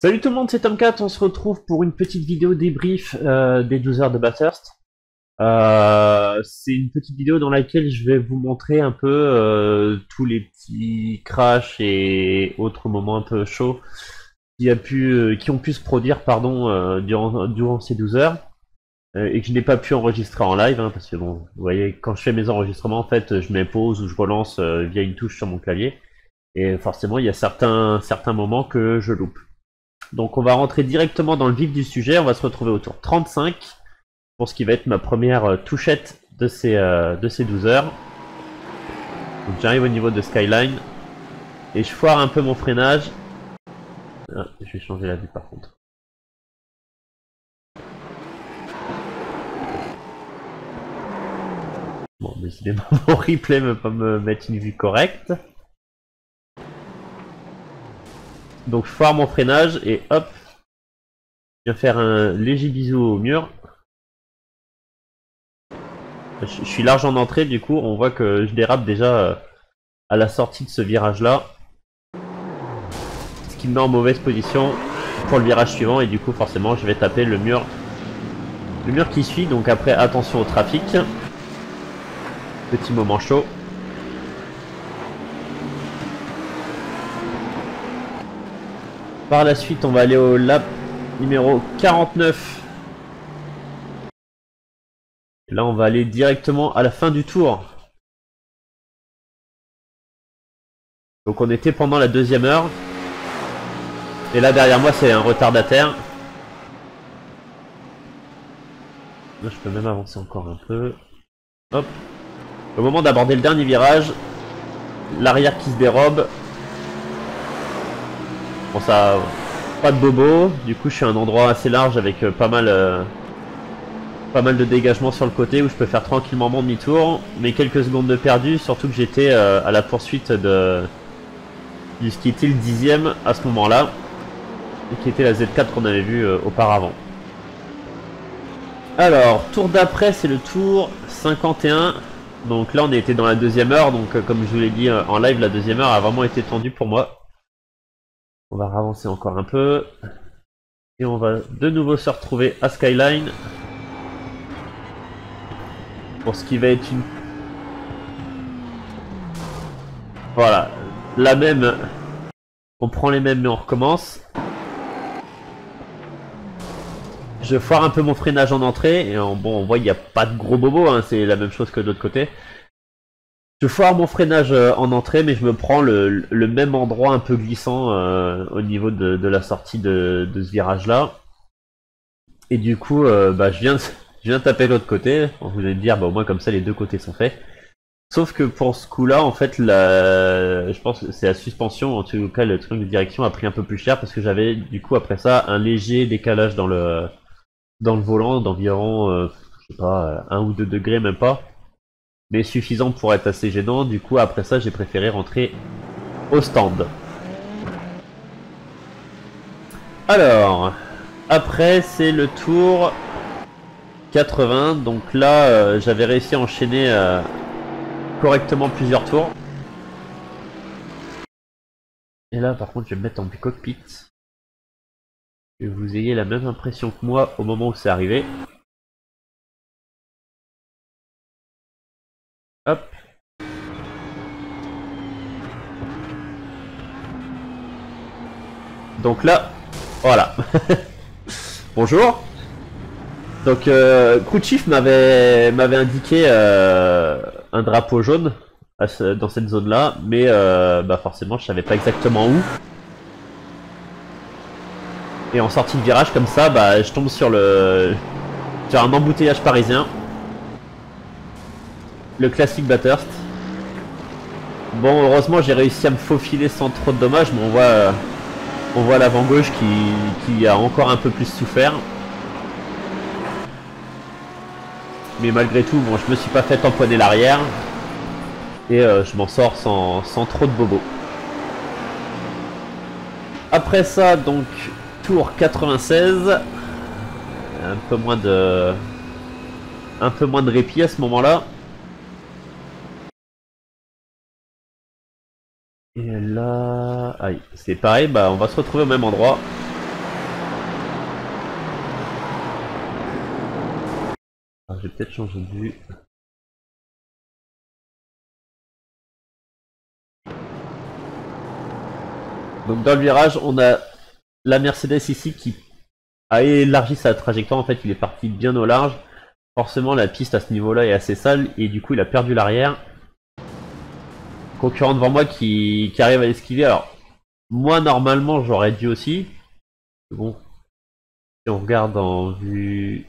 Salut tout le monde, c'est Tomcat, on se retrouve pour une petite vidéo débrief euh, des 12 heures de Bathurst. Euh, c'est une petite vidéo dans laquelle je vais vous montrer un peu euh, tous les petits crashs et autres moments un peu chauds qui, a pu, qui ont pu se produire pardon, durant, durant ces 12 heures et que je n'ai pas pu enregistrer en live hein, parce que bon, vous voyez, quand je fais mes enregistrements, en fait, je mets pause ou je relance via une touche sur mon clavier et forcément, il y a certains, certains moments que je loupe. Donc on va rentrer directement dans le vif du sujet, on va se retrouver au tour 35 pour ce qui va être ma première euh, touchette de ces, euh, de ces 12 heures. Donc j'arrive au niveau de Skyline et je foire un peu mon freinage. Ah, je vais changer la vue par contre. Bon, décidément, mon replay ne pas me mettre une vue correcte. Donc je foire mon freinage et hop, je viens faire un léger bisou au mur. Je, suis large en entrée, du coup on voit que je dérape déjà euh, à la sortie de ce virage là. Ce qui me met en mauvaise position pour le virage suivant et du coup forcément je vais taper le mur le mur qui suit donc après attention au trafic petit moment chaud Par la suite, on va aller au lap numéro 49. Et là, on va aller directement à la fin du tour. Donc on était pendant la deuxième heure. Et là derrière moi c'est un retardataire. Là je peux même avancer encore un peu. Hop. Au moment d'aborder le dernier virage, l'arrière qui se dérobe, Ça, pas de bobo, du coup je suis à un endroit assez large avec euh, pas mal euh, pas mal de dégagement sur le côté où je peux faire tranquillement mon demi-tour, mais quelques secondes de perdu, surtout que j'étais euh, à la poursuite de qui était le dixième à ce moment-là, et qui était la Z4 qu'on avait vu auparavant. Alors, tour d'après c'est le tour 51, donc là on était dans la deuxième heure, donc comme je vous l'ai dit en live, la deuxième heure a vraiment été tendue pour moi. On va avancer encore un peu. Et on va de nouveau se retrouver à Skyline. Pour ce qui va être une... Voilà. La même... On prend les mêmes mais on recommence. Je foire un peu mon freinage en entrée. Et bon, on voit il n'y a pas de gros bobo. Hein, C'est la même chose que de l'autre côté. Je foire mon freinage euh, en entrée, mais je me prends le, même endroit un peu glissant euh, au niveau de, la sortie de, ce virage-là. Et du coup, euh, bah, je, viens, je viens taper l'autre côté. Vous allez me dire, bah, au moins comme ça, les deux côtés sont faits. Sauf que pour ce coup-là, en fait, la... je pense que c'est la suspension, en tout cas le truc de direction a pris un peu plus cher parce que j'avais du coup après ça un léger décalage dans le dans le volant d'environ, je sais pas, un ou deux degrés, même pas mais suffisant pour être assez gênant. Du coup, après ça, j'ai préféré rentrer au stand. Alors, après, c'est le tour 80. Donc là, euh, j'avais réussi à enchaîner euh, correctement plusieurs tours. Et là, par contre, je vais me mettre en cockpit. Que vous ayez la même impression que moi au moment où c'est arrivé. Donc là, voilà. Bonjour. Donc euh, m'avait m'avait indiqué euh, un drapeau jaune dans cette zone là, mais euh, bah forcément je savais pas exactement où. Et en sortie de virage comme ça, bah je tombe sur le sur un embouteillage parisien le classique Bathurst. Bon, heureusement, j'ai réussi à me faufiler sans trop de dommages, mais on voit, euh, on voit l'avant gauche qui, a encore un peu plus souffert. Mais malgré tout, bon, je me suis pas fait tamponner l'arrière. Et euh, je m'en sors sans, sans trop de bobos. Après ça, donc, tour 96. Un peu moins de... Un peu moins de répit à ce moment-là. Et là... Aïe, c'est pareil, bah, on va se retrouver au même endroit. Ah, j'ai peut-être changé de vue. Donc dans le virage, on a la Mercedes ici qui a élargi sa trajectoire. En fait, il est parti bien au large. Forcément, la piste à ce niveau-là est assez sale et du coup, il a perdu l'arrière Concurrent devant moi qui, arrive à l'esquiver. Alors, moi, normalement, j'aurais dû aussi. Bon, si on regarde en vue...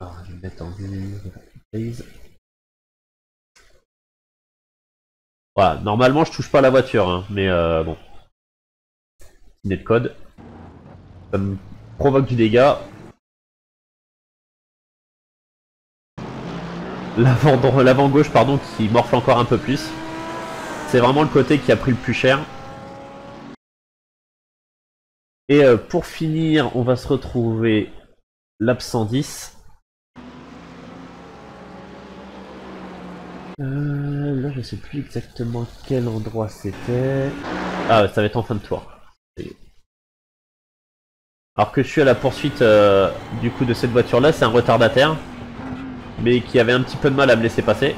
Alors, je vais mettre en vue... Voilà, normalement je touche pas la voiture, hein, mais euh, bon. Net code. Ça me provoque du dégât. L'avant gauche pardon qui morfle encore un peu plus. C'est vraiment le côté qui a pris le plus cher. Et euh, pour finir, on va se retrouver l'absent 10. Euh, là, je sais plus exactement quel endroit c'était. Ah, ça va être en fin de tour. Alors que je suis à la poursuite euh, du coup de cette voiture là, c'est un retardataire. Mais qui avait un petit peu de mal à me laisser passer.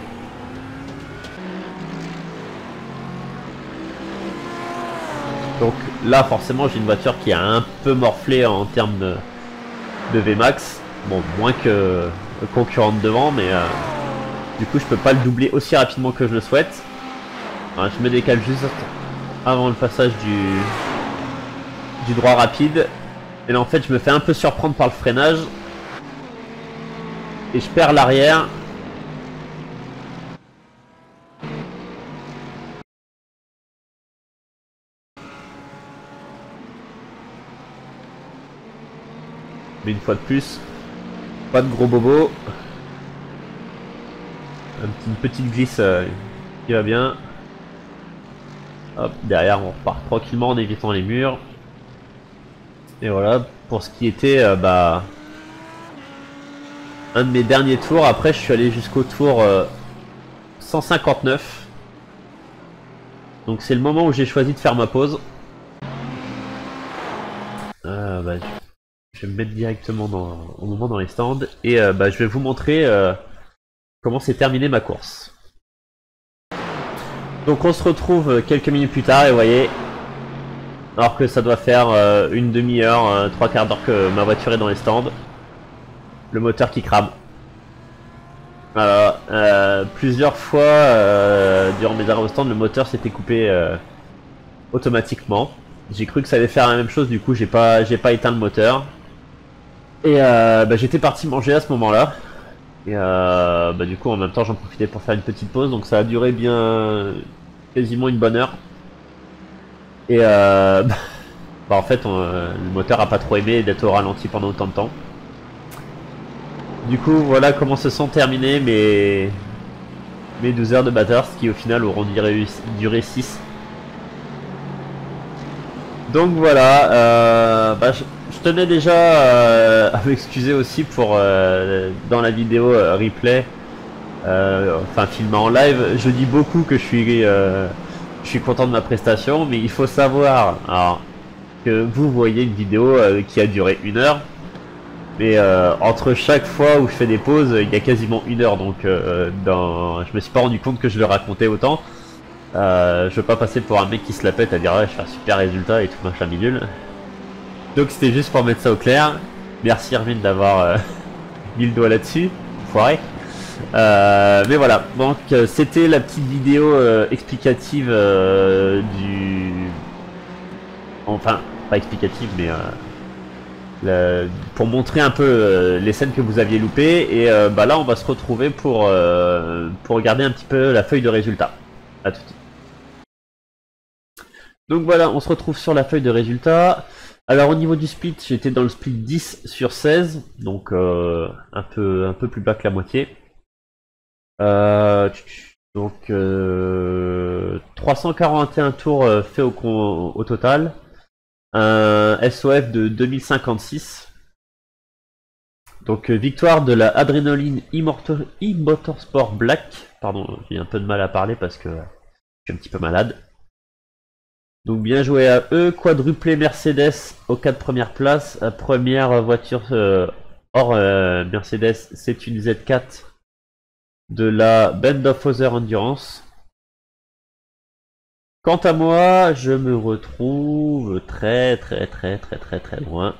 Donc là forcément j'ai une voiture qui a un peu morflé en termes de, Vmax. Bon moins que le concurrent devant mais euh, du coup, je peux pas le doubler aussi rapidement que je le souhaite. je me décale juste avant le passage du, du droit rapide. Et là, en fait, je me fais un peu surprendre par le freinage. Et je perds l'arrière. Mais une fois de plus, pas de gros bobos une petite glisse euh, qui va bien. Hop, derrière on repart tranquillement en évitant les murs. Et voilà, pour ce qui était euh, bah, un de mes derniers tours. Après je suis allé jusqu'au tour 159. Euh, Donc c'est le moment où j'ai choisi de faire ma pause. Bah, je vais me mettre directement au moment dans les stands et bah, je vais vous montrer comment s'est terminée ma course. Donc on se retrouve euh, quelques minutes plus tard et vous voyez, alors que ça doit faire euh, une demi-heure, euh, trois quarts d'heure que ma voiture est dans les stands, le moteur qui crame. Alors, plusieurs fois durant mes arrêts au stand, le moteur s'était coupé automatiquement. J'ai cru que ça allait faire la même chose, du coup j'ai pas j'ai pas éteint le moteur. Et bah, j'étais parti manger à ce moment-là. Et euh, bah, du coup, en même temps, j'en profitais pour faire une petite pause. Donc ça a duré bien quasiment une bonne heure. Et euh, bah, en fait, euh, le moteur a pas trop aimé d'être au ralenti pendant autant de temps. Du coup, voilà comment se sont terminées mes, mes 12 heures de ce qui au final auront duré, duré 6. Donc voilà, euh, bah, je tenais déjà euh, à m'excuser aussi pour euh, dans la vidéo replay, enfin filmé en live, je dis beaucoup que je suis, je suis content de ma prestation, mais il faut savoir que vous voyez une vidéo qui a duré une heure, mais entre chaque fois où je fais des pauses, il y a quasiment une heure, donc dans, je me suis pas rendu compte que je le racontais autant. je veux pas passer pour un mec qui se la pète à dire je fais un super résultat et tout machin bidule. Donc c'était juste pour mettre ça au clair. Merci Hermine d'avoir euh, mis le doigt là-dessus. Foiré. Euh, mais voilà, donc euh, c'était la petite vidéo explicative du... Enfin, pas explicative, mais pour montrer un peu les scènes que vous aviez loupées. Et bah là, on va se retrouver pour, pour regarder un petit peu la feuille de résultat. À tout de suite. Donc voilà, on se retrouve sur la feuille de résultat. Alors au niveau du split, j'étais dans le split 10 sur 16, donc euh, un, peu, un peu plus bas que la moitié. Euh, donc 341 euh, tours faits au, total. Un SOF de 2056. Donc victoire de la Adrenaline e-Motorsport Black. Pardon, j'ai un peu de mal à parler parce que je suis un petit peu malade. Donc bien joué à eux. Quadruplé Mercedes aux 4 premières places. Première voiture euh, Or, Mercedes, c'est une Z4 de la Band of Other Endurance. Quant à moi, je me retrouve très très très très très très loin.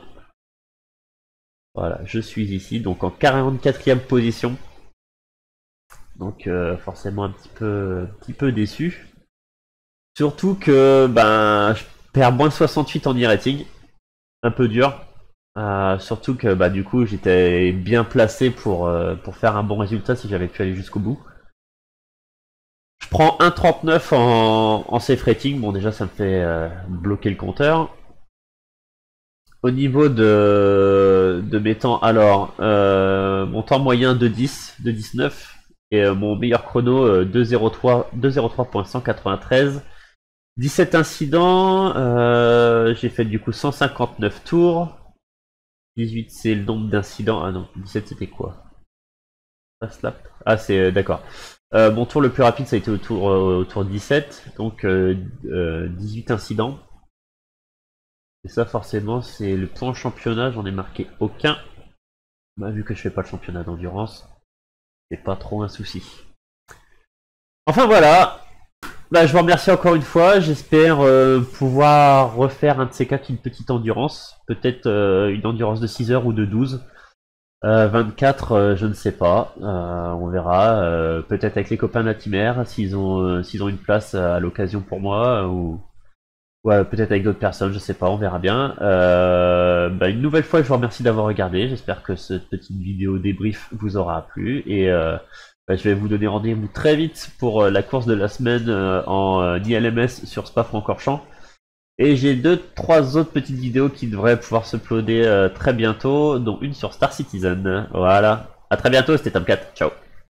Voilà, je suis ici, donc en 44e position. Donc euh, forcément un petit peu, déçu. Surtout que ben je perds moins de 68 en e-rating. Un peu dur. Euh, surtout que bah du coup j'étais bien placé euh, pour faire un bon résultat si j'avais pu aller jusqu'au bout. Je prends 1.39 en, en safe rating, bon déjà ça me fait bloquer le compteur. Au niveau de, mes temps, alors mon temps moyen de 10, de 19, et euh, mon meilleur chrono, 2.03.193. Euh, 17 incidents, euh, j'ai fait du coup 159 tours. 18 c'est le nombre d'incidents. Ah non, 17 c'était quoi? Ah c'est d'accord. mon tour le plus rapide ça a été au tour, au tour 17, donc 18 incidents. Et ça forcément c'est le point championnat, j'en ai marqué aucun. Bah, vu que je fais pas le championnat d'endurance c'est pas trop un souci. Enfin voilà, bah, je vous remercie encore une fois. J'espère euh, pouvoir refaire un de ces quatre une petite endurance. Peut-être euh, une endurance de 6 heures ou de 12. 24, euh, je ne sais pas. on verra. Peut-être avec les copains d'Atimer, s'ils ont, s'ils ont une place à l'occasion pour moi. Ou Ouais, peut-être avec d'autres personnes, je sais pas, on verra bien. Euh, bah, une nouvelle fois, je vous remercie d'avoir regardé. J'espère que cette petite vidéo débrief vous aura plu. Et euh, bah, je vais vous donner rendez-vous très vite pour euh, la course de la semaine en ILMS sur Spa-Francorchamps. Et j'ai deux, trois autres petites vidéos qui devraient pouvoir se uploader très bientôt, dont une sur Star Citizen. Voilà. À très bientôt, c'était Tom4. Ciao.